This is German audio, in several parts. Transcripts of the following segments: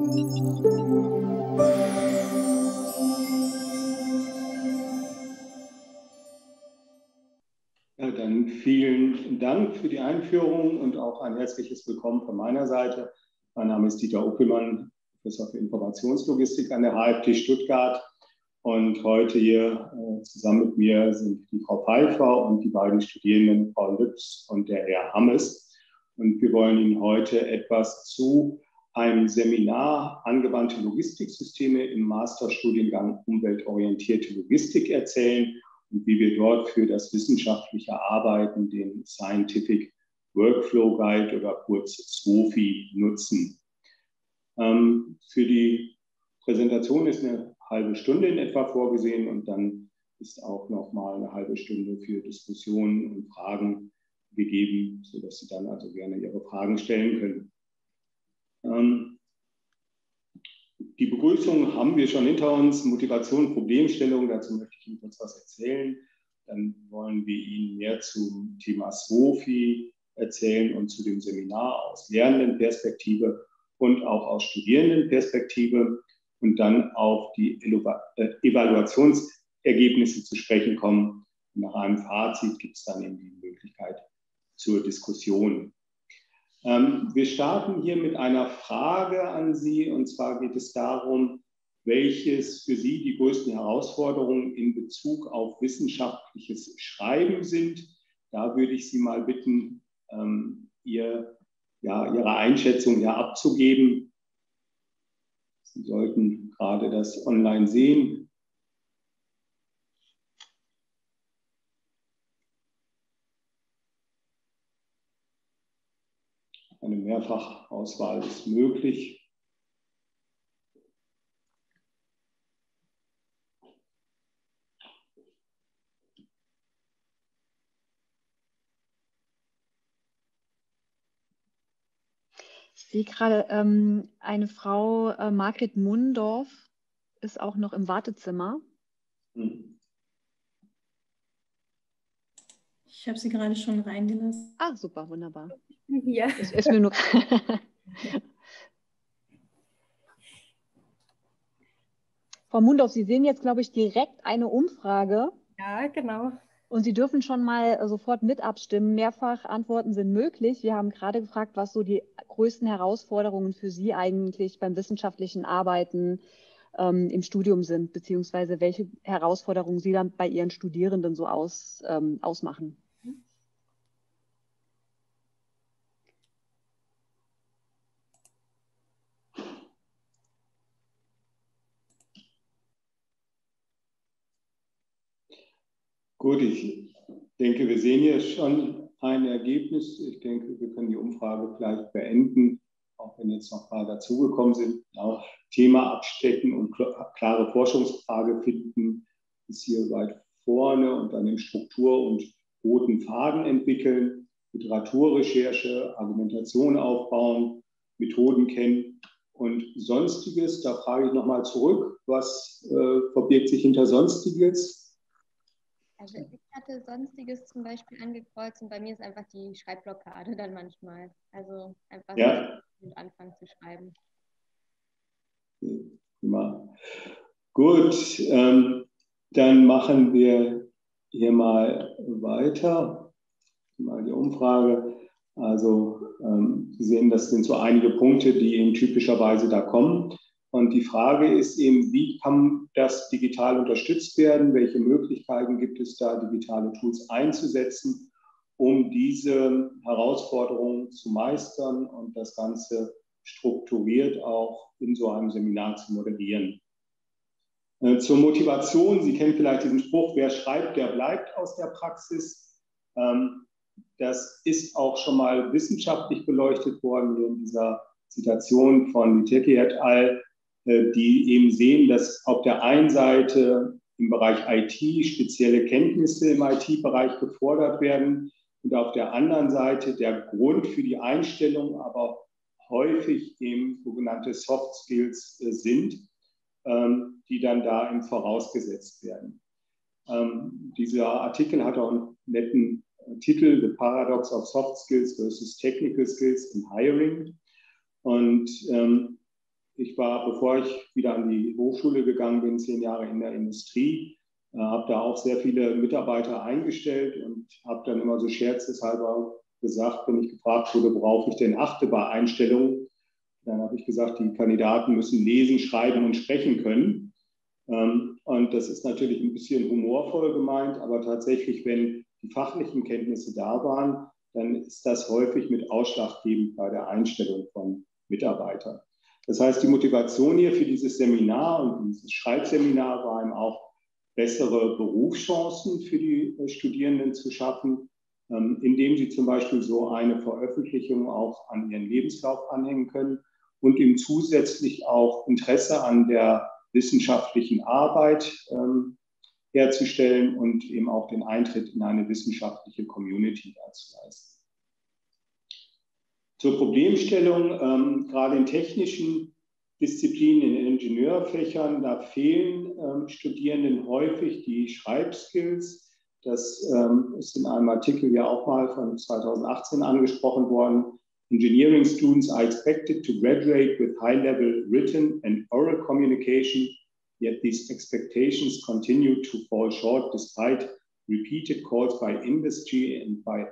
Ja, dann vielen Dank für die Einführung und auch ein herzliches Willkommen von meiner Seite. Mein Name ist Dieter Uckelmann, Professor für Informationslogistik an der HFT Stuttgart. Und heute hier äh, zusammen mit mir sind die Frau Pfeiffer und die beiden Studierenden, Frau Lübs und der Herr Hammes. Und wir wollen Ihnen heute etwas zu einem Seminar Angewandte Logistiksysteme im Masterstudiengang Umweltorientierte Logistik erzählen und wie wir dort für das wissenschaftliche Arbeiten den Scientific Workflow Guide oder kurz SWOFI nutzen. Ähm, für die Präsentation ist eine halbe Stunde in etwa vorgesehen und dann ist auch noch mal eine halbe Stunde für Diskussionen und Fragen gegeben, sodass Sie dann also gerne Ihre Fragen stellen können. Ähm, die Begrüßung haben wir schon hinter uns. Motivation, Problemstellung, dazu möchte ich Ihnen kurz was erzählen. Dann wollen wir Ihnen mehr zum Thema SWOFI erzählen und zu dem Seminar aus Lernendenperspektive und auch aus Studierendenperspektive und dann auf die äh, Evaluationsergebnisse zu sprechen kommen. nach einem Fazit gibt es dann eben die Möglichkeit zur Diskussion. Ähm, wir starten hier mit einer Frage an Sie, und zwar geht es darum, welches für Sie die größten Herausforderungen in Bezug auf wissenschaftliches Schreiben sind. Da würde ich Sie mal bitten, ähm, Ihr, ja, Ihre Einschätzung hier abzugeben. Sie sollten gerade das online sehen. Eine Mehrfachauswahl ist möglich. Ich sehe gerade, ähm, eine Frau, äh, Margret Mundorf, ist auch noch im Wartezimmer. Hm. Ich habe sie gerade schon reingelassen. Ah, super, wunderbar. Ja. Ist, ist mir nur Frau Mundorf, Sie sehen jetzt, glaube ich, direkt eine Umfrage. Ja, genau. Und Sie dürfen schon mal sofort mit abstimmen. Mehrfach Antworten sind möglich. Wir haben gerade gefragt, was so die größten Herausforderungen für Sie eigentlich beim wissenschaftlichen Arbeiten ähm, im Studium sind, beziehungsweise welche Herausforderungen Sie dann bei Ihren Studierenden so aus, ähm, ausmachen. Gut, ich denke, wir sehen hier schon ein Ergebnis. Ich denke, wir können die Umfrage gleich beenden, auch wenn jetzt noch ein paar dazugekommen sind. Auch Thema abstecken und klare Forschungsfrage finden ist hier weit vorne und dann im Struktur- und roten Faden entwickeln, Literaturrecherche, Argumentation aufbauen, Methoden kennen und Sonstiges. Da frage ich nochmal zurück, was äh, verbirgt sich hinter Sonstiges? Also ich hatte Sonstiges zum Beispiel angekreuzt und bei mir ist einfach die Schreibblockade dann manchmal. Also einfach ja. mit anfangen zu schreiben. Prima. Gut, ähm, dann machen wir hier mal weiter. Mal die Umfrage. Also ähm, Sie sehen, das sind so einige Punkte, die eben typischerweise da kommen. Und die Frage ist eben, wie kann das digital unterstützt werden? Welche Möglichkeiten gibt es da, digitale Tools einzusetzen, um diese Herausforderungen zu meistern und das Ganze strukturiert auch in so einem Seminar zu moderieren? Äh, zur Motivation, Sie kennen vielleicht diesen Spruch, wer schreibt, der bleibt aus der Praxis. Ähm, das ist auch schon mal wissenschaftlich beleuchtet worden in dieser Zitation von Miteki et al die eben sehen, dass auf der einen Seite im Bereich IT spezielle Kenntnisse im IT-Bereich gefordert werden und auf der anderen Seite der Grund für die Einstellung aber häufig eben sogenannte Soft Skills äh, sind, ähm, die dann da eben vorausgesetzt werden. Ähm, dieser Artikel hat auch einen netten äh, Titel, The Paradox of Soft Skills versus Technical Skills in Hiring. Und ähm, ich war, bevor ich wieder an die Hochschule gegangen bin, zehn Jahre in der Industrie, äh, habe da auch sehr viele Mitarbeiter eingestellt und habe dann immer so scherzeshalber gesagt, wenn ich gefragt wurde, worauf ich denn achte bei Einstellungen, dann habe ich gesagt, die Kandidaten müssen lesen, schreiben und sprechen können. Ähm, und das ist natürlich ein bisschen humorvoll gemeint, aber tatsächlich, wenn die fachlichen Kenntnisse da waren, dann ist das häufig mit ausschlaggebend bei der Einstellung von Mitarbeitern. Das heißt, die Motivation hier für dieses Seminar und dieses Schreibseminar war eben auch, bessere Berufschancen für die äh, Studierenden zu schaffen, ähm, indem sie zum Beispiel so eine Veröffentlichung auch an ihren Lebenslauf anhängen können und ihm zusätzlich auch Interesse an der wissenschaftlichen Arbeit ähm, herzustellen und eben auch den Eintritt in eine wissenschaftliche Community zu leisten. Zur Problemstellung, ähm, gerade in technischen Disziplinen, in Ingenieurfächern, da fehlen ähm, Studierenden häufig die Schreibskills. Das ähm, ist in einem Artikel ja auch mal von 2018 angesprochen worden. Engineering students are expected to graduate with high-level written and oral communication, yet these expectations continue to fall short despite repeated calls by industry and by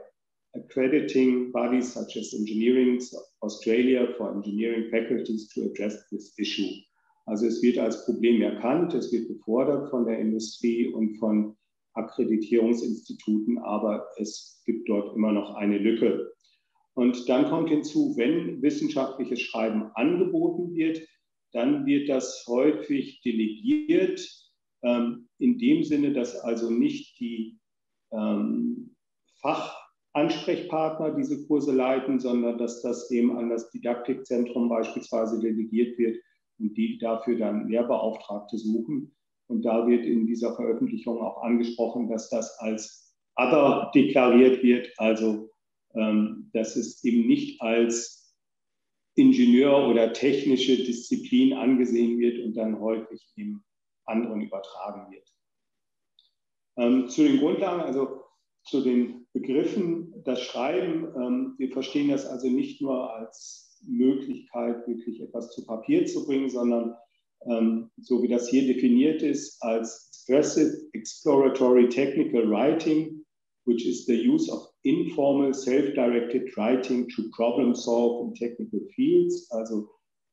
accrediting bodies such as Engineering Australia for engineering faculties to address this issue. Also es wird als Problem erkannt, es wird gefordert von der Industrie und von Akkreditierungsinstituten, aber es gibt dort immer noch eine Lücke. Und dann kommt hinzu, wenn wissenschaftliches Schreiben angeboten wird, dann wird das häufig delegiert, ähm, in dem Sinne, dass also nicht die ähm, Fachansprechpartner diese Kurse leiten, sondern dass das eben an das Didaktikzentrum beispielsweise delegiert wird und die dafür dann Lehrbeauftragte suchen. Und da wird in dieser Veröffentlichung auch angesprochen, dass das als Other deklariert wird, also ähm, dass es eben nicht als Ingenieur oder technische Disziplin angesehen wird und dann häufig dem anderen übertragen wird. Ähm, zu den Grundlagen, also zu den Begriffen, das Schreiben, ähm, wir verstehen das also nicht nur als Möglichkeit, wirklich etwas zu Papier zu bringen, sondern so wie das hier definiert ist, als Expressive Exploratory Technical Writing which is the use of informal self-directed writing to problem solve in technical fields, also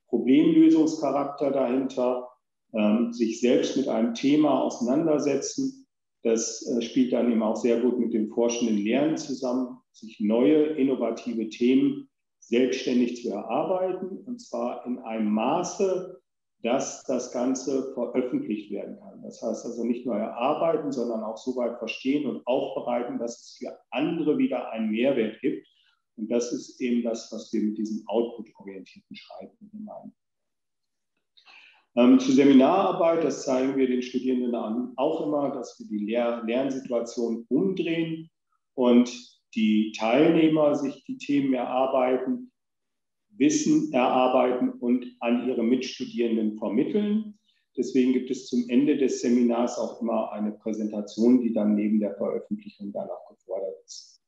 Problemlösungscharakter dahinter, ähm, sich selbst mit einem Thema auseinandersetzen. Das äh, spielt dann eben auch sehr gut mit dem forschenden Lernen zusammen, sich neue, innovative Themen selbstständig zu erarbeiten, und zwar in einem Maße, dass das Ganze veröffentlicht werden kann. Das heißt also nicht nur erarbeiten, sondern auch so weit verstehen und aufbereiten, dass es für andere wieder einen Mehrwert gibt. Und das ist eben das, was wir mit diesem output-orientierten Schreiben meinen. Ähm, zur Seminararbeit, das zeigen wir den Studierenden an, auch immer, dass wir die Lehr Lernsituation umdrehen und die Teilnehmer sich die Themen erarbeiten, Wissen erarbeiten und an ihre Mitstudierenden vermitteln. Deswegen gibt es zum Ende des Seminars auch immer eine Präsentation, die dann neben der Veröffentlichung danach gefordert ist.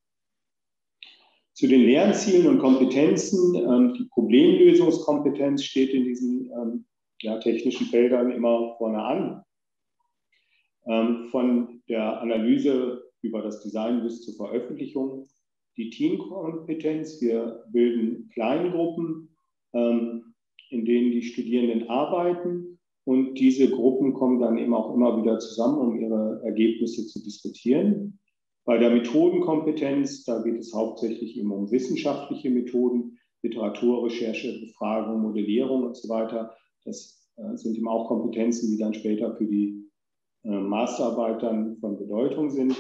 Zu den Lernzielen und Kompetenzen. Ähm, die Problemlösungskompetenz steht in diesen ähm, ja, technischen Feldern immer vorne an. Ähm, von der Analyse über das Design bis zur Veröffentlichung die Teamkompetenz. Wir bilden Kleingruppen, ähm, in denen die Studierenden arbeiten. Und diese Gruppen kommen dann eben auch immer wieder zusammen, um ihre Ergebnisse zu diskutieren. Bei der Methodenkompetenz, da geht es hauptsächlich eben um wissenschaftliche Methoden, Literaturrecherche, Befragung, Modellierung und so weiter. Das äh, sind eben auch Kompetenzen, die dann später für die äh, Masterarbeit dann von Bedeutung sind.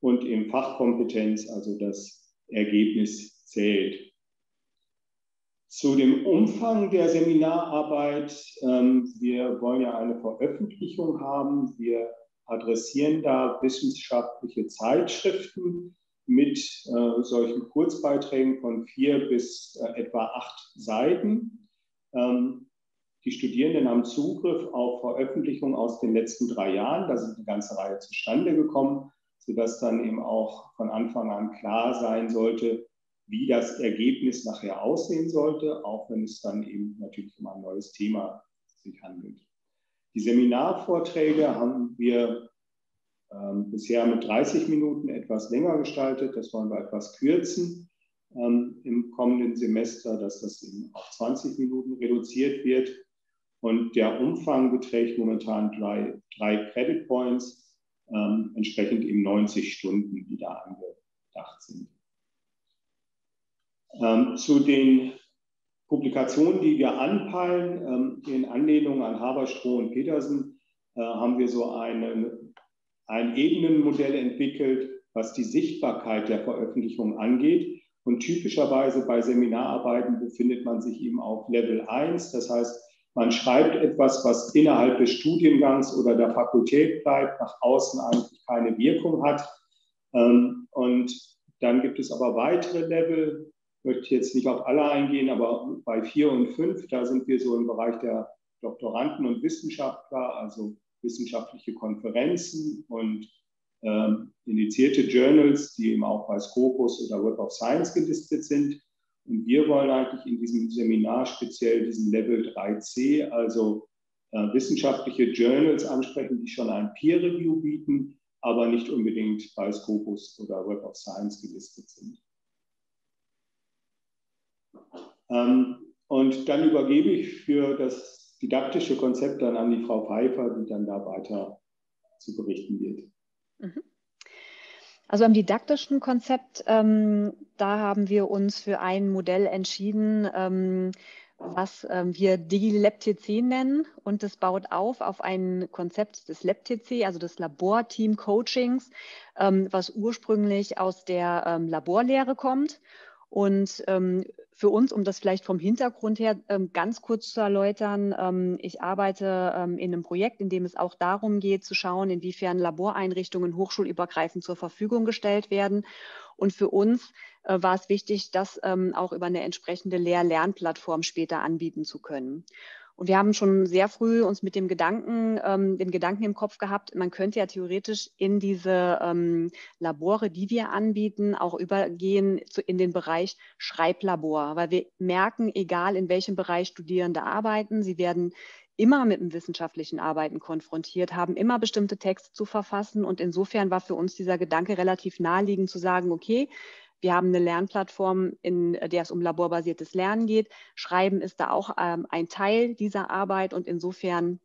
Und eben Fachkompetenz, also das Ergebnis zählt. Zu dem Umfang der Seminararbeit. Ähm, wir wollen ja eine Veröffentlichung haben. Wir adressieren da wissenschaftliche Zeitschriften mit äh, solchen Kurzbeiträgen von vier bis etwa acht Seiten. Die Studierenden haben Zugriff auf Veröffentlichungen aus den letzten drei Jahren. Da sind eine ganze Reihe zustande gekommen sodass dann eben auch von Anfang an klar sein sollte, wie das Ergebnis nachher aussehen sollte, auch wenn es dann eben natürlich um ein neues Thema sich handelt. Die Seminarvorträge haben wir ähm, bisher mit 30 Minuten etwas länger gestaltet. Das wollen wir etwas kürzen ähm, im kommenden Semester, dass das eben auf 20 Minuten reduziert wird. Und der Umfang beträgt momentan drei, drei Credit Points, ähm, entsprechend eben 90 Stunden, die da angedacht sind. Ähm, zu den Publikationen, die wir anpeilen, ähm, in Anlehnung an Haberstroh und Petersen, äh, haben wir so eine, ein Ebenenmodell entwickelt, was die Sichtbarkeit der Veröffentlichung angeht. Und typischerweise bei Seminararbeiten befindet man sich eben auf Level 1. Das heißt, man schreibt etwas, was innerhalb des Studiengangs oder der Fakultät bleibt, nach außen eigentlich keine Wirkung hat. Ähm, und dann gibt es aber weitere Level, möchte jetzt nicht auf alle eingehen, aber bei vier und fünf, da sind wir so im Bereich der Doktoranden und Wissenschaftler, also wissenschaftliche Konferenzen und ähm, initiierte Journals, die eben auch bei Scopus oder Web of Science gelistet sind. Und wir wollen eigentlich in diesem Seminar speziell diesen Level 3c, also äh, wissenschaftliche Journals ansprechen, die schon ein Peer Review bieten, aber nicht unbedingt bei Scopus oder Web of Science gelistet sind. Ähm, und dann übergebe ich für das didaktische Konzept dann an die Frau Pfeiffer, die dann da weiter zu berichten wird. Mhm. Also am didaktischen Konzept, ähm, da haben wir uns für ein Modell entschieden, ähm, was ähm, wir DigiLabTC nennen. Und das baut auf auf ein Konzept des LabTC, also des Laborteam-Coachings, ähm, was ursprünglich aus der ähm, Laborlehre kommt. Und ähm, für uns, um das vielleicht vom Hintergrund her ähm, ganz kurz zu erläutern, ähm, ich arbeite ähm, in einem Projekt, in dem es auch darum geht, zu schauen, inwiefern Laboreinrichtungen hochschulübergreifend zur Verfügung gestellt werden. Und für uns äh, war es wichtig, das ähm, auch über eine entsprechende Lehr-Lernplattform später anbieten zu können. Und wir haben schon sehr früh uns mit dem Gedanken, ähm, den Gedanken im Kopf gehabt, man könnte ja theoretisch in diese ähm, Labore, die wir anbieten, auch übergehen zu, in den Bereich Schreiblabor, weil wir merken, egal in welchem Bereich Studierende arbeiten, sie werden immer mit dem wissenschaftlichen Arbeiten konfrontiert, haben immer bestimmte Texte zu verfassen. Und insofern war für uns dieser Gedanke relativ naheliegend zu sagen, okay, wir haben eine Lernplattform, in der es um laborbasiertes Lernen geht. Schreiben ist da auch ähm, ein Teil dieser Arbeit und insofern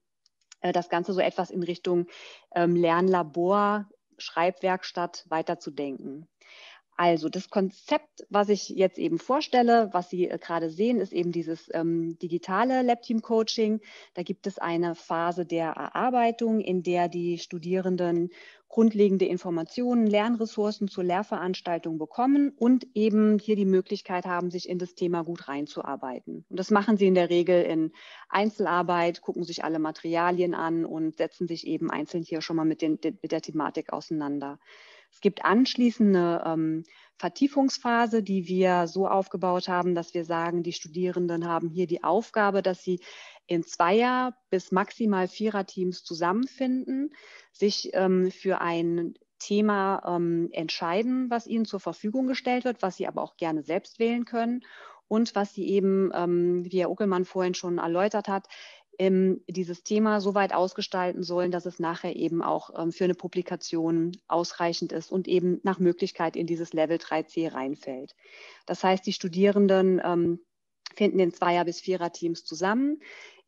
äh, das Ganze so etwas in Richtung ähm, Lernlabor, Schreibwerkstatt weiterzudenken. Also das Konzept, was ich jetzt eben vorstelle, was Sie äh, gerade sehen, ist eben dieses ähm, digitale Lab-Team-Coaching. Da gibt es eine Phase der Erarbeitung, in der die Studierenden grundlegende Informationen, Lernressourcen zur Lehrveranstaltung bekommen und eben hier die Möglichkeit haben, sich in das Thema gut reinzuarbeiten. Und das machen sie in der Regel in Einzelarbeit, gucken sich alle Materialien an und setzen sich eben einzeln hier schon mal mit, den, mit der Thematik auseinander. Es gibt anschließend eine ähm, Vertiefungsphase, die wir so aufgebaut haben, dass wir sagen, die Studierenden haben hier die Aufgabe, dass sie in Zweier- bis maximal Vierer-Teams zusammenfinden, sich ähm, für ein Thema ähm, entscheiden, was ihnen zur Verfügung gestellt wird, was sie aber auch gerne selbst wählen können. Und was sie eben, ähm, wie Herr Uckelmann vorhin schon erläutert hat, ähm, dieses Thema so weit ausgestalten sollen, dass es nachher eben auch ähm, für eine Publikation ausreichend ist und eben nach Möglichkeit in dieses Level 3c reinfällt. Das heißt, die Studierenden ähm, finden in Zweier- bis Vierer-Teams zusammen,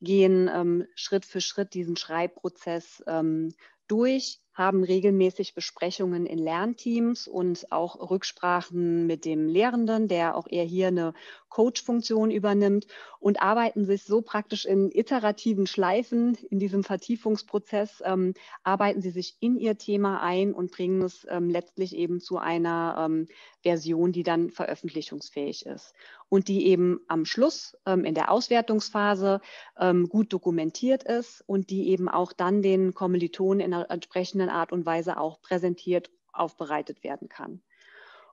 gehen ähm, Schritt für Schritt diesen Schreibprozess ähm, durch, haben regelmäßig Besprechungen in Lernteams und auch Rücksprachen mit dem Lehrenden, der auch eher hier eine Coach-Funktion übernimmt und arbeiten sich so praktisch in iterativen Schleifen in diesem Vertiefungsprozess, ähm, arbeiten sie sich in ihr Thema ein und bringen es ähm, letztlich eben zu einer ähm, Version, die dann veröffentlichungsfähig ist und die eben am Schluss ähm, in der Auswertungsphase ähm, gut dokumentiert ist und die eben auch dann den Kommilitonen in einer entsprechenden Art und Weise auch präsentiert, aufbereitet werden kann.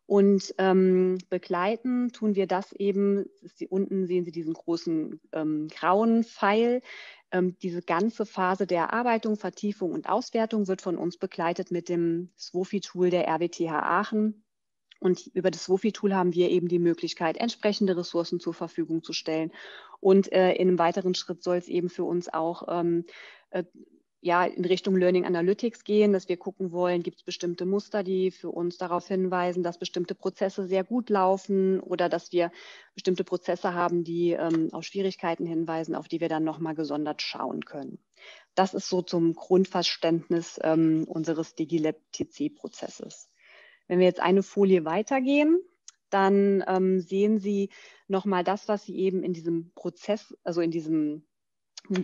Und ähm, begleiten tun wir das eben, Sie, unten sehen Sie diesen großen ähm, grauen Pfeil. Ähm, diese ganze Phase der Erarbeitung, Vertiefung und Auswertung wird von uns begleitet mit dem SWOFI-Tool der RWTH Aachen Und über das Wofi-Tool haben wir eben die Möglichkeit, entsprechende Ressourcen zur Verfügung zu stellen. Und äh, in einem weiteren Schritt soll es eben für uns auch ähm, äh, ja, in Richtung Learning Analytics gehen, dass wir gucken wollen, gibt es bestimmte Muster, die für uns darauf hinweisen, dass bestimmte Prozesse sehr gut laufen oder dass wir bestimmte Prozesse haben, die ähm, auf Schwierigkeiten hinweisen, auf die wir dann nochmal gesondert schauen können. Das ist so zum Grundverständnis ähm, unseres DigiLab TC-Prozesses. Wenn wir jetzt eine Folie weitergehen, dann ähm, sehen Sie nochmal das, was Sie eben in diesem Prozess, also in diesem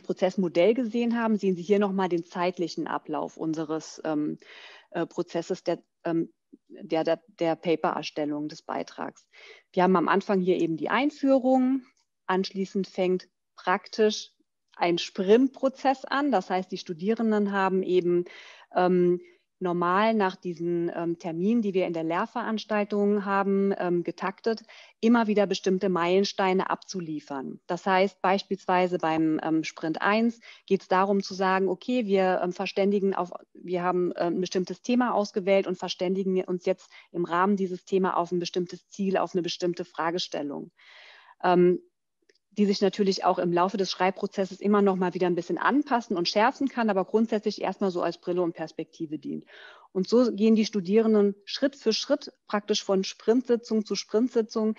Prozessmodell gesehen haben, sehen Sie hier nochmal den zeitlichen Ablauf unseres ähm, äh, Prozesses der, ähm, der, der, der Paper-Erstellung des Beitrags. Wir haben am Anfang hier eben die Einführung. Anschließend fängt praktisch ein Sprintprozess an. Das heißt, die Studierenden haben eben ähm, normal nach diesen ähm, Terminen, die wir in der Lehrveranstaltung haben, ähm, getaktet, immer wieder bestimmte Meilensteine abzuliefern. Das heißt beispielsweise beim ähm, Sprint 1 geht es darum zu sagen, okay, wir ähm, verständigen auf, wir haben ähm, ein bestimmtes Thema ausgewählt und verständigen uns jetzt im Rahmen dieses Thema auf ein bestimmtes Ziel, auf eine bestimmte Fragestellung. Ähm, die sich natürlich auch im Laufe des Schreibprozesses immer noch mal wieder ein bisschen anpassen und schärfen kann, aber grundsätzlich erstmal so als Brille und Perspektive dient. Und so gehen die Studierenden Schritt für Schritt praktisch von Sprintsitzung zu Sprintsitzung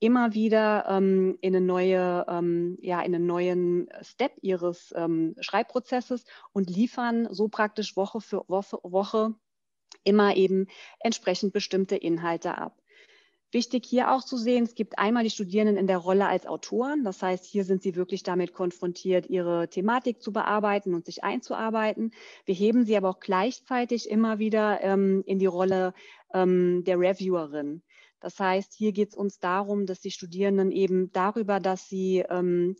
immer wieder ähm, in, eine neue, ähm, ja, in einen neuen Step ihres ähm, Schreibprozesses und liefern so praktisch Woche für Woche, Woche immer eben entsprechend bestimmte Inhalte ab. Wichtig hier auch zu sehen, es gibt einmal die Studierenden in der Rolle als Autoren. Das heißt, hier sind sie wirklich damit konfrontiert, ihre Thematik zu bearbeiten und sich einzuarbeiten. Wir heben sie aber auch gleichzeitig immer wieder ähm, in die Rolle ähm, der Reviewerin. Das heißt, hier geht es uns darum, dass die Studierenden eben darüber, dass sie ähm,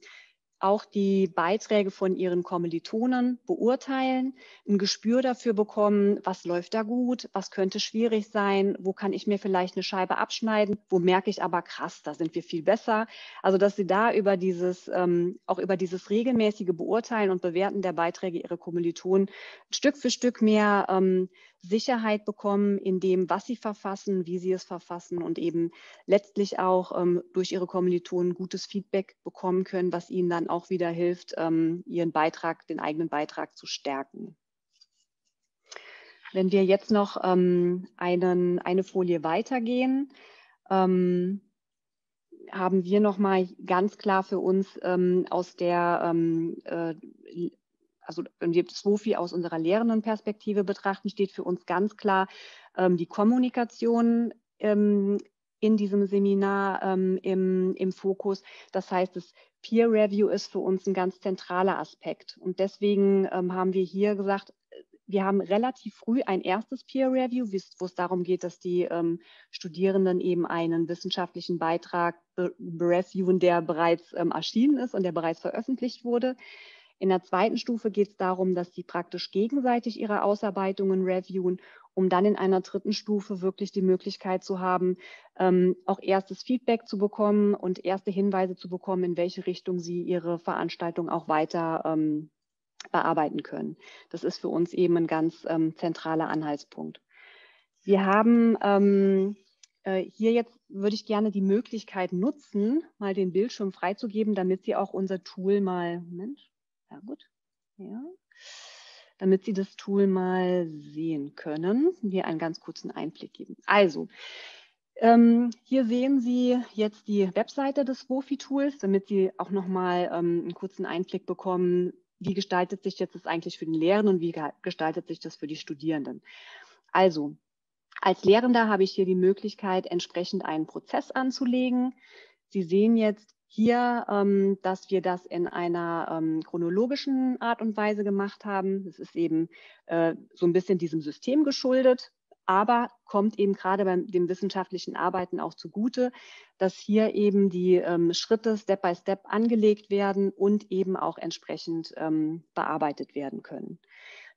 auch die Beiträge von ihren Kommilitonen beurteilen, ein Gespür dafür bekommen, was läuft da gut, was könnte schwierig sein, wo kann ich mir vielleicht eine Scheibe abschneiden, wo merke ich aber krass, da sind wir viel besser. Also dass sie da über dieses, ähm, auch über dieses regelmäßige Beurteilen und Bewerten der Beiträge ihrer Kommilitonen Stück für Stück mehr ähm, Sicherheit bekommen in dem, was sie verfassen, wie sie es verfassen und eben letztlich auch ähm, durch ihre Kommilitonen gutes Feedback bekommen können, was ihnen dann auch wieder hilft, ähm, ihren Beitrag, den eigenen Beitrag zu stärken. Wenn wir jetzt noch ähm, einen, eine Folie weitergehen, ähm, haben wir nochmal ganz klar für uns ähm, aus der ähm, äh, also wenn wir das WOFI aus unserer lehrenden Perspektive betrachten, steht für uns ganz klar ähm, die Kommunikation ähm, in diesem Seminar ähm, im, im Fokus. Das heißt, das Peer Review ist für uns ein ganz zentraler Aspekt. Und deswegen ähm, haben wir hier gesagt, wir haben relativ früh ein erstes Peer Review, wo es darum geht, dass die ähm, Studierenden eben einen wissenschaftlichen Beitrag bereviewen, der bereits ähm, erschienen ist und der bereits veröffentlicht wurde. In der zweiten Stufe geht es darum, dass sie praktisch gegenseitig ihre Ausarbeitungen reviewen, um dann in einer dritten Stufe wirklich die Möglichkeit zu haben, ähm, auch erstes Feedback zu bekommen und erste Hinweise zu bekommen, in welche Richtung sie ihre Veranstaltung auch weiter ähm, bearbeiten können. Das ist für uns eben ein ganz ähm, zentraler Anhaltspunkt. Wir haben ähm, äh, hier jetzt würde ich gerne die Möglichkeit nutzen, mal den Bildschirm freizugeben, damit Sie auch unser Tool mal, Moment, ja, gut. Ja. Damit Sie das Tool mal sehen können, hier einen ganz kurzen Einblick geben. Also, ähm, hier sehen Sie jetzt die Webseite des Wofi-Tools, damit Sie auch nochmal ähm, einen kurzen Einblick bekommen, wie gestaltet sich jetzt das eigentlich für den Lehrenden und wie gestaltet sich das für die Studierenden. Also, als Lehrender habe ich hier die Möglichkeit, entsprechend einen Prozess anzulegen. Sie sehen jetzt hier, ähm, dass wir das in einer ähm, chronologischen Art und Weise gemacht haben. Das ist eben äh, so ein bisschen diesem System geschuldet, aber kommt eben gerade beim dem wissenschaftlichen Arbeiten auch zugute, dass hier eben die ähm, Schritte Step by Step angelegt werden und eben auch entsprechend ähm, bearbeitet werden können.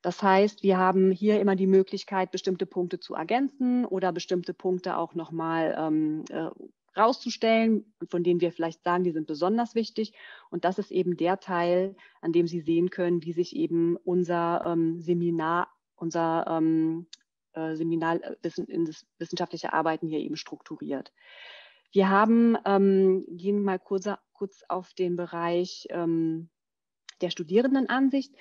Das heißt, wir haben hier immer die Möglichkeit, bestimmte Punkte zu ergänzen oder bestimmte Punkte auch nochmal ähm, äh, rauszustellen, von denen wir vielleicht sagen, die sind besonders wichtig. Und das ist eben der Teil, an dem Sie sehen können, wie sich eben unser ähm, Seminar, unser, ähm, äh, Seminar, in das wissenschaftliche Arbeiten hier eben strukturiert. Wir haben, ähm, gehen mal kurz, kurz auf den Bereich ähm, der Studierendenansicht.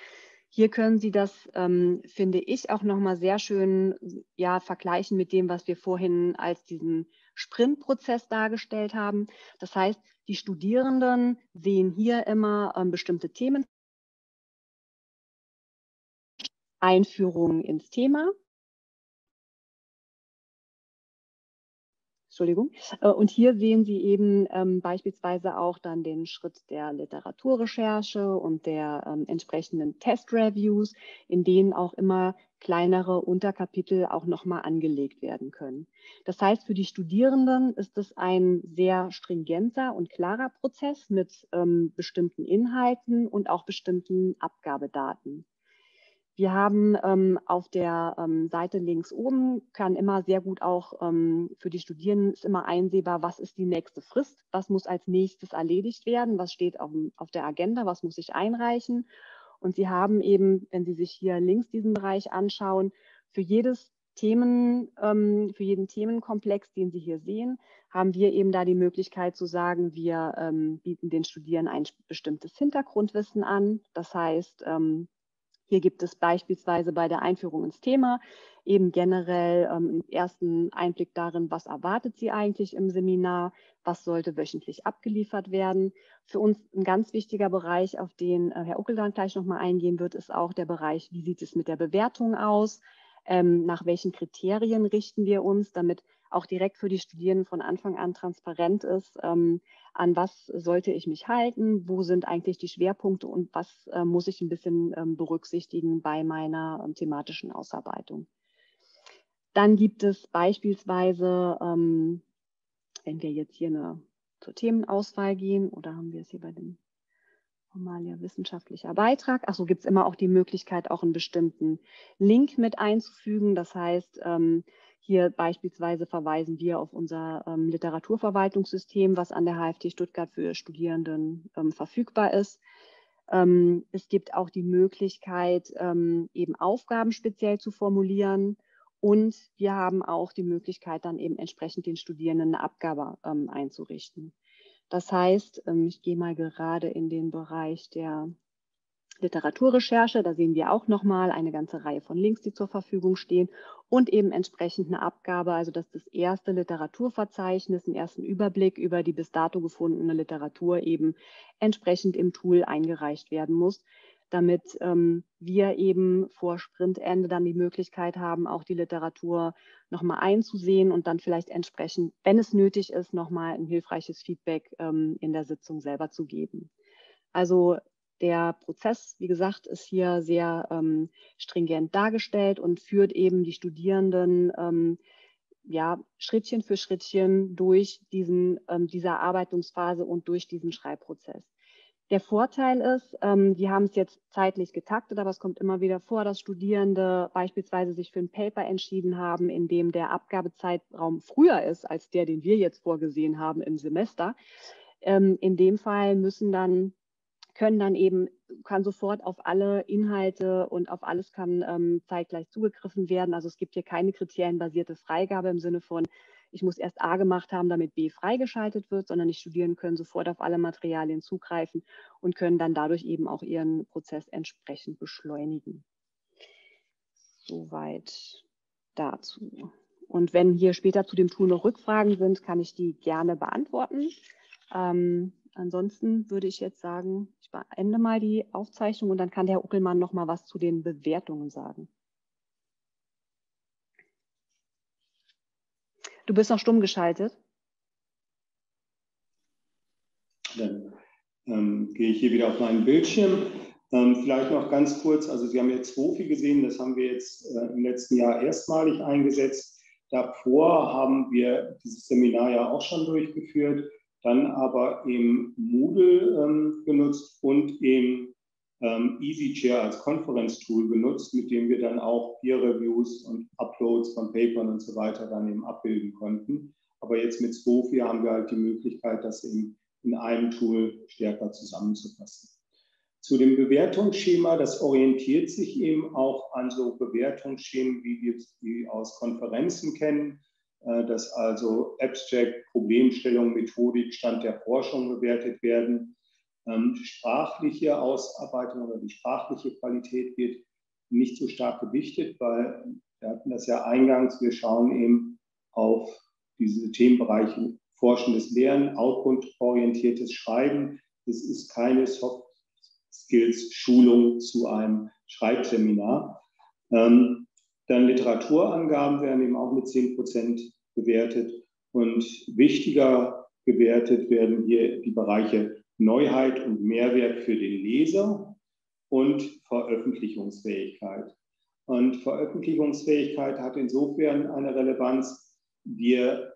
Hier können Sie das, ähm, finde ich, auch nochmal sehr schön ja, vergleichen mit dem, was wir vorhin als diesen Sprintprozess dargestellt haben. Das heißt, die Studierenden sehen hier immer ähm, bestimmte Themen. Einführung ins Thema. Entschuldigung. Äh, und hier sehen Sie eben ähm, beispielsweise auch dann den Schritt der Literaturrecherche und der ähm, entsprechenden Testreviews, in denen auch immer kleinere Unterkapitel auch nochmal angelegt werden können. Das heißt, für die Studierenden ist es ein sehr stringenter und klarer Prozess mit ähm, bestimmten Inhalten und auch bestimmten Abgabedaten. Wir haben ähm, auf der ähm, Seite links oben, kann immer sehr gut auch ähm, für die Studierenden ist immer einsehbar, was ist die nächste Frist, was muss als nächstes erledigt werden, was steht auf, auf der Agenda, was muss ich einreichen. Und Sie haben eben, wenn Sie sich hier links diesen Bereich anschauen, für jedes Themen, ähm, für jeden Themenkomplex, den Sie hier sehen, haben wir eben da die Möglichkeit zu sagen, wir ähm, bieten den Studierenden ein bestimmtes Hintergrundwissen an. Das heißt, ähm, hier gibt es beispielsweise bei der Einführung ins Thema eben generell ähm, einen ersten Einblick darin, was erwartet sie eigentlich im Seminar, was sollte wöchentlich abgeliefert werden. Für uns ein ganz wichtiger Bereich, auf den äh, Herr Uckel dann gleich nochmal eingehen wird, ist auch der Bereich, wie sieht es mit der Bewertung aus, ähm, nach welchen Kriterien richten wir uns, damit auch direkt für die Studierenden von Anfang an transparent ist, ähm, an was sollte ich mich halten, wo sind eigentlich die Schwerpunkte und was äh, muss ich ein bisschen ähm, berücksichtigen bei meiner ähm, thematischen Ausarbeitung. Dann gibt es beispielsweise, ähm, wenn wir jetzt hier eine, zur Themenauswahl gehen, oder haben wir es hier bei dem formaler wissenschaftlicher Beitrag. Achso, gibt es immer auch die Möglichkeit, auch einen bestimmten Link mit einzufügen. Das heißt, ähm, hier beispielsweise verweisen wir auf unser ähm, Literaturverwaltungssystem, was an der HFT Stuttgart für Studierenden ähm, verfügbar ist. Ähm, es gibt auch die Möglichkeit, ähm, eben Aufgaben speziell zu formulieren. Und wir haben auch die Möglichkeit, dann eben entsprechend den Studierenden eine Abgabe ähm, einzurichten. Das heißt, ähm, ich gehe mal gerade in den Bereich der Literaturrecherche. Da sehen wir auch nochmal eine ganze Reihe von Links, die zur Verfügung stehen und eben entsprechend eine Abgabe, also dass das erste Literaturverzeichnis, einen ersten Überblick über die bis dato gefundene Literatur eben entsprechend im Tool eingereicht werden muss, damit ähm, wir eben vor Sprintende dann die Möglichkeit haben, auch die Literatur nochmal einzusehen und dann vielleicht entsprechend, wenn es nötig ist, nochmal ein hilfreiches Feedback ähm, in der Sitzung selber zu geben. Also der Prozess, wie gesagt, ist hier sehr ähm, stringent dargestellt und führt eben die Studierenden ähm, ja, Schrittchen für Schrittchen durch diesen, ähm, diese Erarbeitungsphase und durch diesen Schreibprozess. Der Vorteil ist, ähm, die haben es jetzt zeitlich getaktet, aber es kommt immer wieder vor, dass Studierende beispielsweise sich für ein Paper entschieden haben, in dem der Abgabezeitraum früher ist als der, den wir jetzt vorgesehen haben im Semester. Ähm, in dem Fall müssen dann können dann eben, kann sofort auf alle Inhalte und auf alles kann ähm, zeitgleich zugegriffen werden. Also es gibt hier keine kriterienbasierte Freigabe im Sinne von, ich muss erst A gemacht haben, damit B freigeschaltet wird, sondern die Studierenden können sofort auf alle Materialien zugreifen und können dann dadurch eben auch ihren Prozess entsprechend beschleunigen. Soweit dazu. Und wenn hier später zu dem Tool noch Rückfragen sind, kann ich die gerne beantworten. Ähm, ansonsten würde ich jetzt sagen, ich beende mal die Aufzeichnung und dann kann der Herr Uckelmann noch mal was zu den Bewertungen sagen. Du bist noch stumm geschaltet. Dann ähm, gehe ich hier wieder auf meinen Bildschirm. Ähm, vielleicht noch ganz kurz, also Sie haben jetzt WOFI gesehen, das haben wir jetzt äh, im letzten Jahr erstmalig eingesetzt. Davor haben wir dieses Seminar ja auch schon durchgeführt dann aber im Moodle ähm, genutzt und im ähm, EasyChair als Konferenztool genutzt, mit dem wir dann auch Peer-Reviews und Uploads von Papern und so weiter dann eben abbilden konnten. Aber jetzt mit Spofi haben wir halt die Möglichkeit, das eben in einem Tool stärker zusammenzufassen. Zu dem Bewertungsschema, das orientiert sich eben auch an so Bewertungsschemen, wie wir sie aus Konferenzen kennen, dass also Abstract, Problemstellung, Methodik, Stand der Forschung bewertet werden. Ähm, sprachliche Ausarbeitung oder die sprachliche Qualität wird nicht so stark gewichtet, weil wir hatten das ja eingangs, wir schauen eben auf diese Themenbereiche forschendes Lernen, output-orientiertes Schreiben. Es ist keine Soft Skills-Schulung zu einem Schreibseminar. Ähm, dann Literaturangaben werden eben auch mit 10 Prozent bewertet. Und wichtiger bewertet werden hier die Bereiche Neuheit und Mehrwert für den Leser und Veröffentlichungsfähigkeit. Und Veröffentlichungsfähigkeit hat insofern eine Relevanz. Wir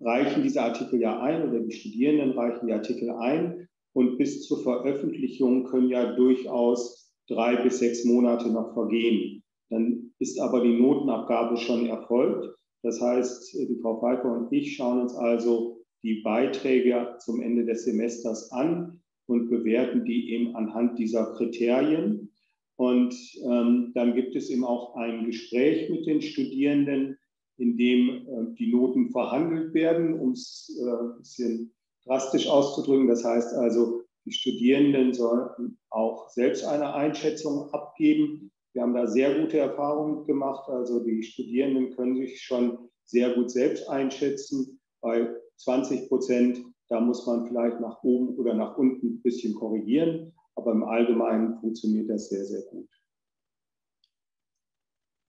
reichen diese Artikel ja ein oder die Studierenden reichen die Artikel ein und bis zur Veröffentlichung können ja durchaus drei bis sechs Monate noch vergehen. Dann ist aber die Notenabgabe schon erfolgt. Das heißt, die Frau Pfeiffer und ich schauen uns also die Beiträge zum Ende des Semesters an und bewerten die eben anhand dieser Kriterien. Und ähm, dann gibt es eben auch ein Gespräch mit den Studierenden, in dem äh, die Noten verhandelt werden, um es äh, ein bisschen drastisch auszudrücken. Das heißt also, die Studierenden sollten auch selbst eine Einschätzung abgeben. Wir haben da sehr gute Erfahrungen gemacht. Also die Studierenden können sich schon sehr gut selbst einschätzen. Bei 20 Prozent, da muss man vielleicht nach oben oder nach unten ein bisschen korrigieren. Aber im Allgemeinen funktioniert das sehr, sehr gut.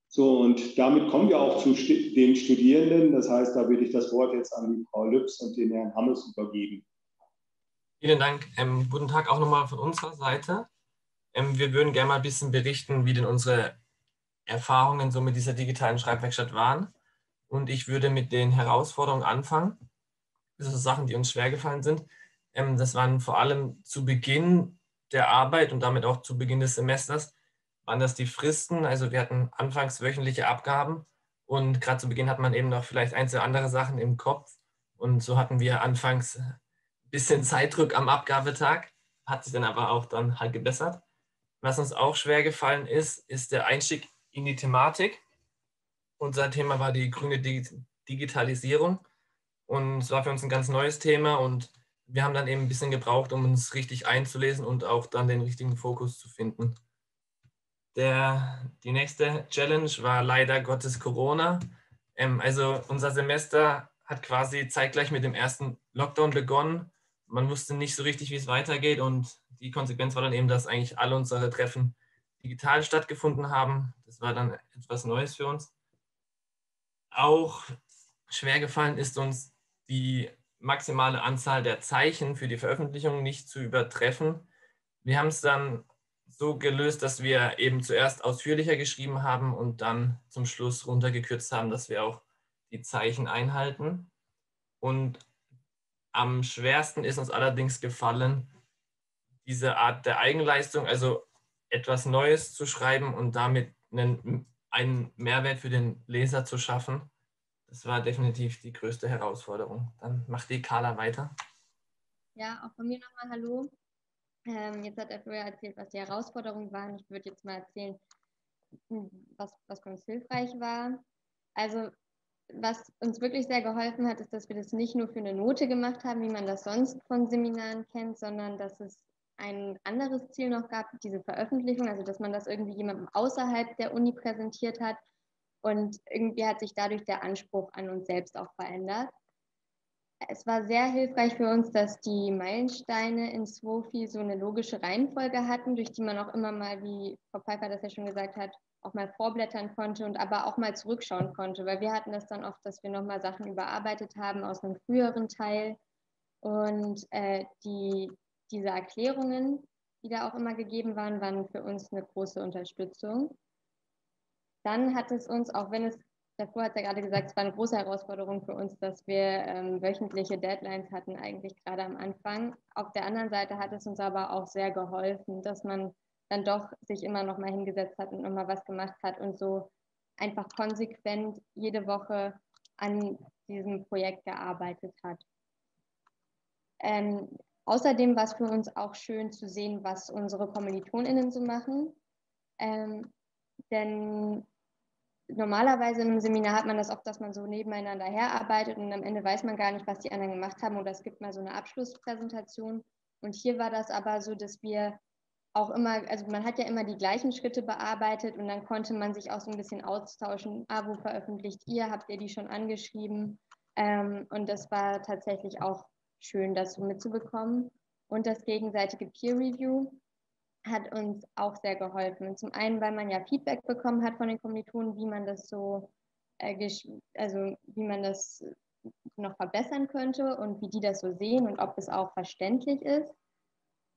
So, und damit kommen wir auch zu den Studierenden. Das heißt, da würde ich das Wort jetzt an die Frau Lübs und den Herrn Hammes übergeben. Vielen Dank. Ähm, guten Tag auch nochmal von unserer Seite. Ähm, wir würden gerne mal ein bisschen berichten, wie denn unsere Erfahrungen so mit dieser digitalen Schreibwerkstatt waren. Und ich würde mit den Herausforderungen anfangen. Das sind Sachen, die uns schwer gefallen sind. Ähm, das waren vor allem zu Beginn der Arbeit und damit auch zu Beginn des Semesters, waren das die Fristen. Also wir hatten anfangs wöchentliche Abgaben und gerade zu Beginn hat man eben noch vielleicht einzelne andere Sachen im Kopf. Und so hatten wir anfangs ein bisschen Zeitdruck am Abgabetag, hat sich dann aber auch dann halt gebessert. Was uns auch schwer gefallen ist, ist der Einstieg in die Thematik. Unser Thema war die grüne Digitalisierung und es war für uns ein ganz neues Thema und wir haben dann eben ein bisschen gebraucht, um uns richtig einzulesen und auch dann den richtigen Fokus zu finden. Der, die nächste Challenge war leider Gottes Corona. Ähm, also unser Semester hat quasi zeitgleich mit dem ersten Lockdown begonnen. Man wusste nicht so richtig, wie es weitergeht und die Konsequenz war dann eben, dass eigentlich alle unsere Treffen digital stattgefunden haben. Das war dann etwas Neues für uns. Auch schwer gefallen ist uns die maximale Anzahl der Zeichen für die Veröffentlichung nicht zu übertreffen. Wir haben es dann so gelöst, dass wir eben zuerst ausführlicher geschrieben haben und dann zum Schluss runtergekürzt haben, dass wir auch die Zeichen einhalten. Und am schwersten ist uns allerdings gefallen, diese Art der Eigenleistung, also etwas Neues zu schreiben und damit einen, einen Mehrwert für den Leser zu schaffen. Das war definitiv die größte Herausforderung. Dann macht die Carla weiter. Ja, auch von mir nochmal Hallo. Ähm, jetzt hat er vorher erzählt, was die Herausforderungen waren. Ich würde jetzt mal erzählen, was, was für uns hilfreich war. Also was uns wirklich sehr geholfen hat, ist, dass wir das nicht nur für eine Note gemacht haben, wie man das sonst von Seminaren kennt, sondern dass es ein anderes Ziel noch gab, diese Veröffentlichung, also dass man das irgendwie jemandem außerhalb der Uni präsentiert hat. Und irgendwie hat sich dadurch der Anspruch an uns selbst auch verändert. Es war sehr hilfreich für uns, dass die Meilensteine in SWOFI so eine logische Reihenfolge hatten, durch die man auch immer mal, wie Frau Pfeiffer das ja schon gesagt hat, auch mal vorblättern konnte und aber auch mal zurückschauen konnte, weil wir hatten das dann oft, dass wir nochmal Sachen überarbeitet haben aus einem früheren Teil. Und äh, die, diese Erklärungen, die da auch immer gegeben waren, waren für uns eine große Unterstützung. Dann hat es uns, auch wenn es davor hat er gerade gesagt, es war eine große Herausforderung für uns, dass wir ähm, wöchentliche Deadlines hatten, eigentlich gerade am Anfang. Auf der anderen Seite hat es uns aber auch sehr geholfen, dass man dann doch sich immer noch mal hingesetzt hat und nochmal was gemacht hat und so einfach konsequent jede Woche an diesem Projekt gearbeitet hat. Ähm, außerdem war es für uns auch schön zu sehen, was unsere KommilitonInnen so machen. Ähm, denn normalerweise in einem Seminar hat man das oft, dass man so nebeneinander herarbeitet und am Ende weiß man gar nicht, was die anderen gemacht haben oder es gibt mal so eine Abschlusspräsentation. Und hier war das aber so, dass wir auch immer, also man hat ja immer die gleichen Schritte bearbeitet und dann konnte man sich auch so ein bisschen austauschen. Ah, wo veröffentlicht ihr? Habt ihr die schon angeschrieben? Ähm, und das war tatsächlich auch schön, das so mitzubekommen. Und das gegenseitige Peer Review hat uns auch sehr geholfen. Zum einen, weil man ja Feedback bekommen hat von den Kommilitonen, wie man das so, äh, also wie man das noch verbessern könnte und wie die das so sehen und ob es auch verständlich ist.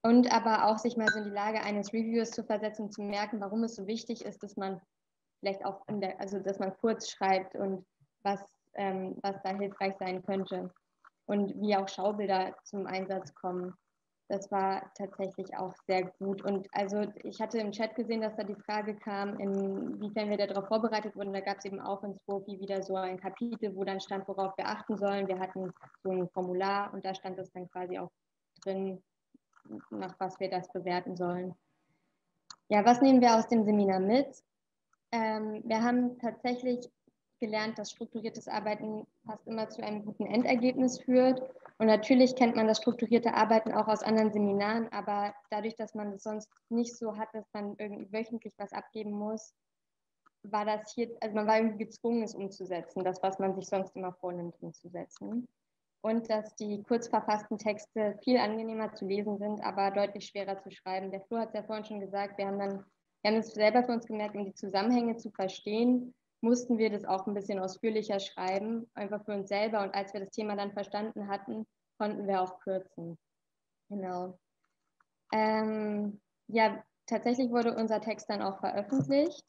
Und aber auch sich mal so in die Lage eines Reviews zu versetzen und zu merken, warum es so wichtig ist, dass man vielleicht auch der, also dass man kurz schreibt und was, ähm, was da hilfreich sein könnte. Und wie auch Schaubilder zum Einsatz kommen. Das war tatsächlich auch sehr gut. Und also ich hatte im Chat gesehen, dass da die Frage kam, inwiefern wir darauf vorbereitet wurden. Da gab es eben auch in Swopi wieder so ein Kapitel, wo dann stand, worauf wir achten sollen. Wir hatten so ein Formular und da stand das dann quasi auch drin, nach was wir das bewerten sollen. Ja, was nehmen wir aus dem Seminar mit? Ähm, wir haben tatsächlich gelernt, dass strukturiertes Arbeiten fast immer zu einem guten Endergebnis führt und natürlich kennt man das strukturierte Arbeiten auch aus anderen Seminaren, aber dadurch, dass man es sonst nicht so hat, dass man irgendwie wöchentlich was abgeben muss, war das hier, also man war irgendwie gezwungen, es umzusetzen, das, was man sich sonst immer vornimmt, umzusetzen. Und dass die kurz verfassten Texte viel angenehmer zu lesen sind, aber deutlich schwerer zu schreiben. Der Flo hat es ja vorhin schon gesagt, wir haben dann, wir haben es selber für uns gemerkt, um die Zusammenhänge zu verstehen, mussten wir das auch ein bisschen ausführlicher schreiben, einfach für uns selber. Und als wir das Thema dann verstanden hatten, konnten wir auch kürzen. Genau. Ähm, ja, tatsächlich wurde unser Text dann auch veröffentlicht.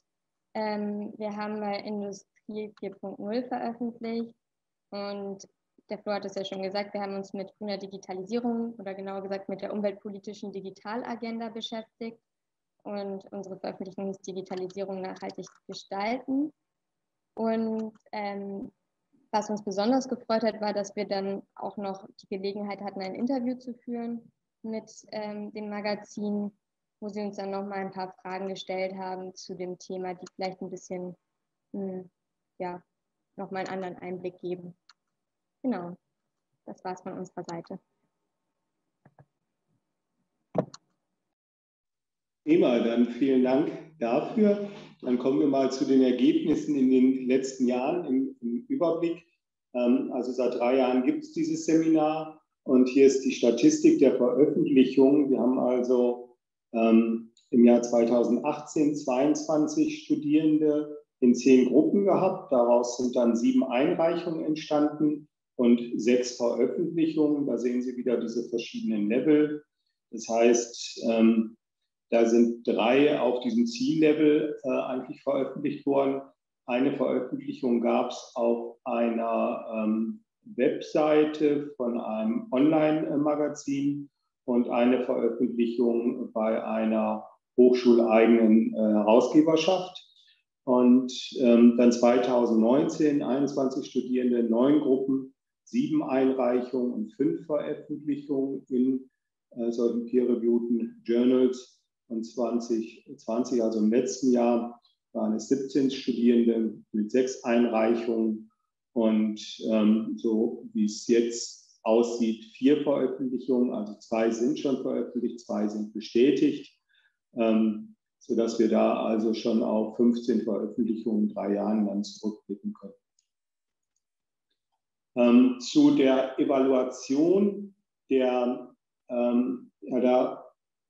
Ähm, wir haben bei Industrie 4.0 veröffentlicht und der Flo hat es ja schon gesagt, wir haben uns mit grüner Digitalisierung oder genauer gesagt mit der umweltpolitischen Digitalagenda beschäftigt und unsere Veröffentlichung ist Digitalisierung nachhaltig gestalten. Und ähm, was uns besonders gefreut hat, war, dass wir dann auch noch die Gelegenheit hatten, ein Interview zu führen mit ähm, dem Magazin, wo sie uns dann nochmal ein paar Fragen gestellt haben zu dem Thema, die vielleicht ein bisschen, mh, hm, ja, nochmal einen anderen Einblick geben. Genau, das war es von unserer Seite. Prima, dann vielen Dank dafür. Dann kommen wir mal zu den Ergebnissen in den letzten Jahren im, im Überblick. Ähm, also seit drei Jahren gibt es dieses Seminar und hier ist die Statistik der Veröffentlichung. Wir haben also ähm, im Jahr 2018 22 Studierende in zehn Gruppen gehabt. Daraus sind dann sieben Einreichungen entstanden und sechs Veröffentlichungen. Da sehen Sie wieder diese verschiedenen Level. Das heißt, ähm, da sind drei auf diesem Ziellevel äh, eigentlich veröffentlicht worden. Eine Veröffentlichung gab es auf einer ähm, Webseite von einem Online-Magazin und eine Veröffentlichung bei einer hochschuleigenen äh, Herausgeberschaft. Und ähm, dann 2019 21 Studierende, neun Gruppen, sieben Einreichungen und fünf Veröffentlichungen in äh, solchen peer-reviewten Journals und 2020, also im letzten Jahr, waren es 17 Studierende mit sechs Einreichungen und ähm, so wie es jetzt aussieht, vier Veröffentlichungen, also zwei sind schon veröffentlicht, zwei sind bestätigt, ähm, sodass wir da also schon auf 15 Veröffentlichungen in drei Jahren dann zurückblicken können. Ähm, zu der Evaluation der, ähm, ja, da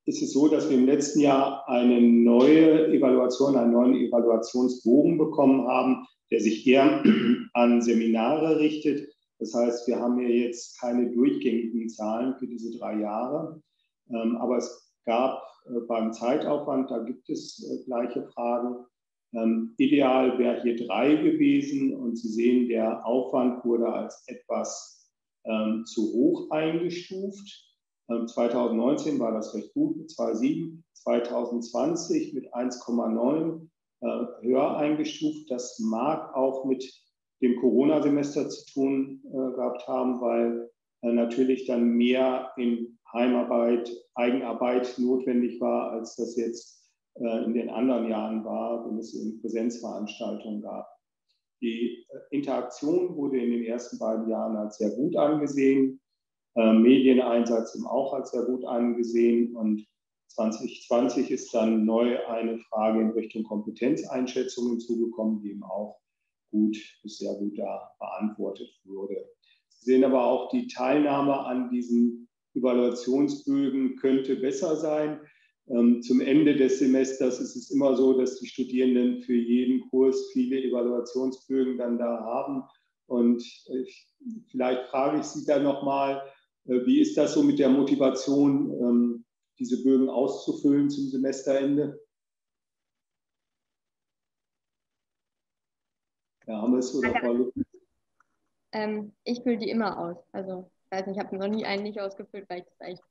ist es so, dass wir im letzten Jahr eine neue Evaluation, einen neuen Evaluationsbogen bekommen haben, der sich eher an Seminare richtet. Das heißt, wir haben hier jetzt keine durchgängigen Zahlen für diese drei Jahre. Ähm, aber es gab äh, beim Zeitaufwand, da gibt es äh, gleiche Fragen. Ähm, ideal wäre hier drei gewesen und Sie sehen, der Aufwand wurde als etwas ähm, zu hoch eingestuft. 2019 ähm, war das recht gut mit 2,7, 2020 mit 1,9 äh, höher eingestuft. Das mag auch mit dem Corona-Semester zu tun äh, gehabt haben, weil äh, natürlich dann mehr in Heimarbeit, Eigenarbeit notwendig war, als das jetzt in den anderen Jahren war, wenn es eben Präsenzveranstaltungen gab. Die Interaktion wurde in den ersten beiden Jahren als sehr gut angesehen, äh, Medieneinsatz eben auch als sehr gut angesehen und 2020 ist dann neu eine Frage in Richtung Kompetenzeinschätzung hinzugekommen, die eben auch gut bis sehr gut da beantwortet wurde. Sie sehen aber auch, die Teilnahme an diesen Evaluationsbögen könnte besser sein. Ähm, zum Ende des Semesters ist es immer so, dass die Studierenden für jeden Kurs viele Evaluationsbögen dann da haben. Und ich, vielleicht frage ich Sie dann nochmal, äh, wie ist das so mit der Motivation, ähm, diese Bögen auszufüllen zum Semesterende? Herr Hammes oder Frau Lücken? Ähm, ich fülle die immer aus. Also, ich weiß nicht, ich habe noch nie einen nicht ausgefüllt, weil ich das eigentlich.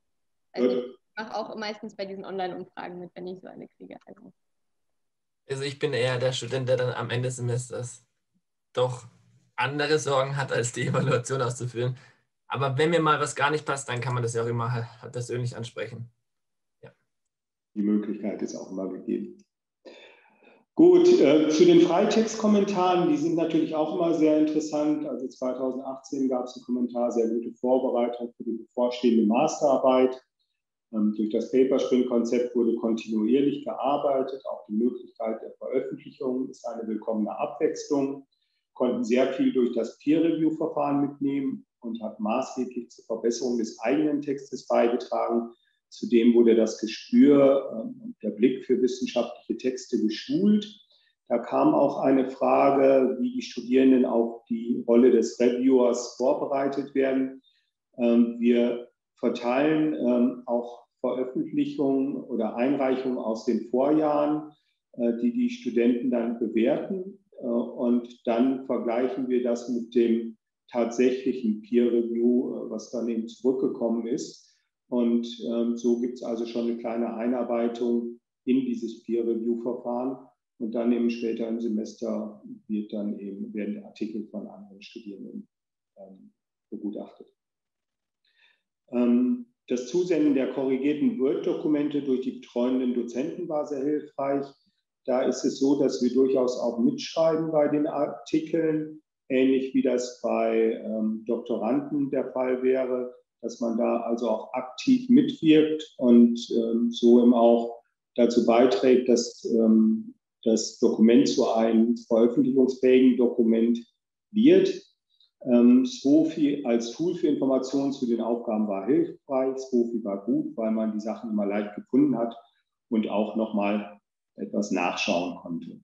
Also ich mache auch meistens bei diesen Online-Umfragen mit, wenn ich so eine kriege. Also. also, ich bin eher der Student, der dann am Ende des Semesters doch andere Sorgen hat, als die Evaluation auszufüllen. Aber wenn mir mal was gar nicht passt, dann kann man das ja auch immer persönlich ansprechen. Ja. Die Möglichkeit ist auch immer gegeben. Gut, äh, zu den Freitextkommentaren, die sind natürlich auch immer sehr interessant. Also 2018 gab es einen Kommentar, sehr gute Vorbereitung für die bevorstehende Masterarbeit. Ähm, durch das Papersprint-Konzept wurde kontinuierlich gearbeitet. Auch die Möglichkeit der Veröffentlichung ist eine willkommene Abwechslung. Konnten sehr viel durch das Peer-Review-Verfahren mitnehmen und hat maßgeblich zur Verbesserung des eigenen Textes beigetragen. Zudem wurde das Gespür und ähm, der Blick für wissenschaftliche Texte geschult. Da kam auch eine Frage, wie die Studierenden auf die Rolle des Reviewers vorbereitet werden. Ähm, wir verteilen ähm, auch Veröffentlichungen oder Einreichungen aus den Vorjahren, äh, die die Studenten dann bewerten. Äh, und dann vergleichen wir das mit dem tatsächlichen Peer Review, äh, was dann eben zurückgekommen ist. Und ähm, so gibt es also schon eine kleine Einarbeitung in dieses Peer Review Verfahren. Und dann eben später im Semester wird dann eben, werden Artikel von anderen Studierenden ähm, begutachtet. Ähm, das Zusenden der korrigierten Word-Dokumente durch die betreuenden Dozenten war sehr hilfreich. Da ist es so, dass wir durchaus auch mitschreiben bei den Artikeln ähnlich wie das bei ähm, Doktoranden der Fall wäre, dass man da also auch aktiv mitwirkt und ähm, so eben auch dazu beiträgt, dass ähm, das Dokument zu einem veröffentlichungsfähigen Dokument wird. Ähm, SWOFI als Tool für Informationen zu den Aufgaben war hilfreich. SWOFI war gut, weil man die Sachen immer leicht gefunden hat und auch nochmal etwas nachschauen konnte.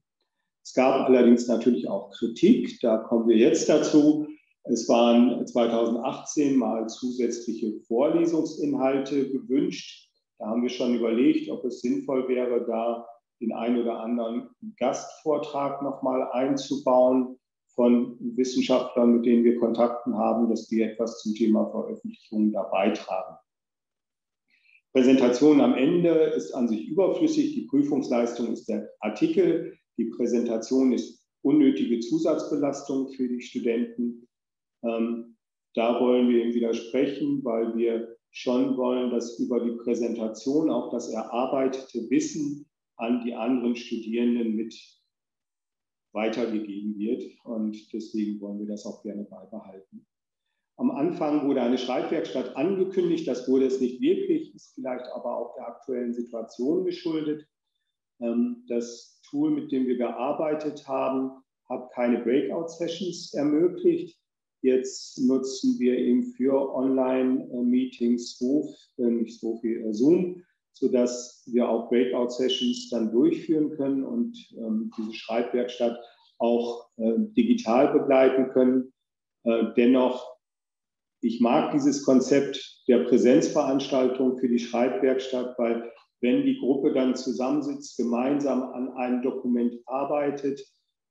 Es gab allerdings natürlich auch Kritik, da kommen wir jetzt dazu. Es waren 2018 mal zusätzliche Vorlesungsinhalte gewünscht. Da haben wir schon überlegt, ob es sinnvoll wäre, da den einen oder anderen Gastvortrag nochmal einzubauen von Wissenschaftlern, mit denen wir Kontakten haben, dass die etwas zum Thema Veröffentlichung da beitragen. Präsentation am Ende ist an sich überflüssig. Die Prüfungsleistung ist der Artikel. Die Präsentation ist unnötige Zusatzbelastung für die Studenten. Ähm, da wollen wir ihm widersprechen, weil wir schon wollen, dass über die Präsentation auch das erarbeitete Wissen an die anderen Studierenden mit weitergegeben wird. Und deswegen wollen wir das auch gerne beibehalten. Am Anfang wurde eine Schreibwerkstatt angekündigt. Das wurde es nicht wirklich, ist vielleicht aber auch der aktuellen Situation geschuldet. Ähm, das Tool, mit dem wir gearbeitet haben, hat keine Breakout-Sessions ermöglicht. Jetzt nutzen wir eben für Online-Meetings äh, nicht so viel äh, Zoom, sodass wir auch Breakout-Sessions dann durchführen können und ähm, diese Schreibwerkstatt auch äh, digital begleiten können. dennoch, ich mag dieses Konzept der Präsenzveranstaltung für die Schreibwerkstatt, weil wenn die Gruppe dann zusammensitzt, gemeinsam an einem Dokument arbeitet,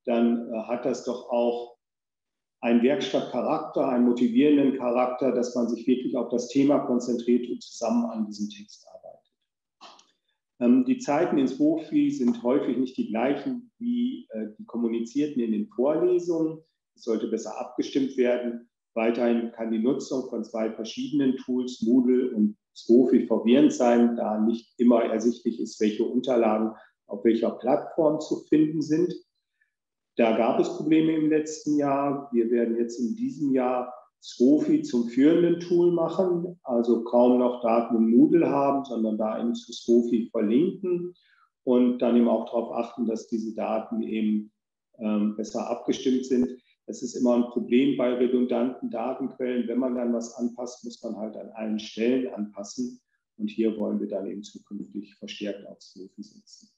dann äh, hat das doch auch einen Werkstattcharakter, einen motivierenden Charakter, dass man sich wirklich auf das Thema konzentriert und zusammen an diesem Text arbeitet. Ähm, die Zeiten ins Profi sind häufig nicht die gleichen wie äh, die kommunizierten in den Vorlesungen. Es sollte besser abgestimmt werden. Weiterhin kann die Nutzung von zwei verschiedenen Tools, Moodle und SWOFI verwirrend sein, da nicht immer ersichtlich ist, welche Unterlagen auf welcher Plattform zu finden sind. Da gab es Probleme im letzten Jahr. Wir werden jetzt in diesem Jahr SWOFI zum führenden Tool machen, also kaum noch Daten im Moodle haben, sondern da eben zu SWOFI verlinken und dann eben auch darauf achten, dass diese Daten eben ähm, besser abgestimmt sind. Das ist immer ein Problem bei redundanten Datenquellen. Wenn man dann was anpasst, muss man halt an allen Stellen anpassen. Und hier wollen wir dann eben zukünftig verstärkt auf SWOFI setzen.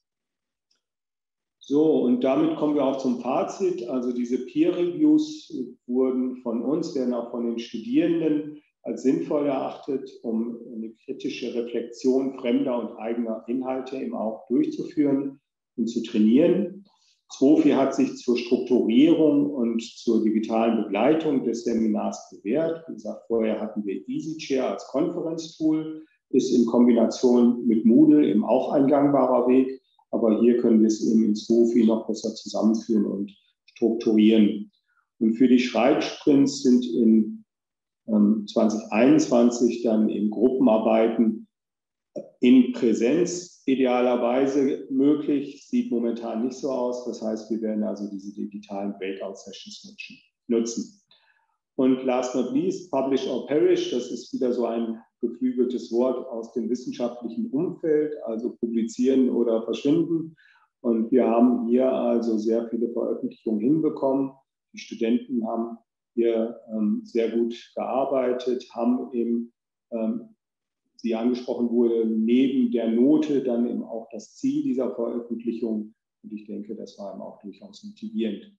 So, und damit kommen wir auch zum Fazit. Also diese Peer-Reviews wurden von uns, werden auch von den Studierenden als sinnvoll erachtet, um eine kritische Reflexion fremder und eigener Inhalte eben auch durchzuführen und zu trainieren. SWOFI hat sich zur Strukturierung und zur digitalen Begleitung des Seminars bewährt. Wie gesagt, vorher hatten wir EasyChair als Konferenztool, ist in Kombination mit Moodle eben auch ein gangbarer Weg. Aber hier können wir es eben in SWOFI noch besser zusammenführen und strukturieren. Und für die Schreibsprints sind in ähm, 2021 dann in Gruppenarbeiten in Präsenz idealerweise möglich. Sieht momentan nicht so aus. Das heißt, wir werden also diese digitalen Breakout-Sessions nutzen. Und last not least, Publish or Perish, das ist wieder so ein geflügeltes Wort aus dem wissenschaftlichen Umfeld, also publizieren oder verschwinden. Und wir haben hier also sehr viele Veröffentlichungen hinbekommen. Die Studenten haben hier ähm, sehr gut gearbeitet, haben eben, ähm, wie angesprochen wurde, neben der Note dann eben auch das Ziel dieser Veröffentlichung. Und ich denke, das war eben auch durchaus motivierend.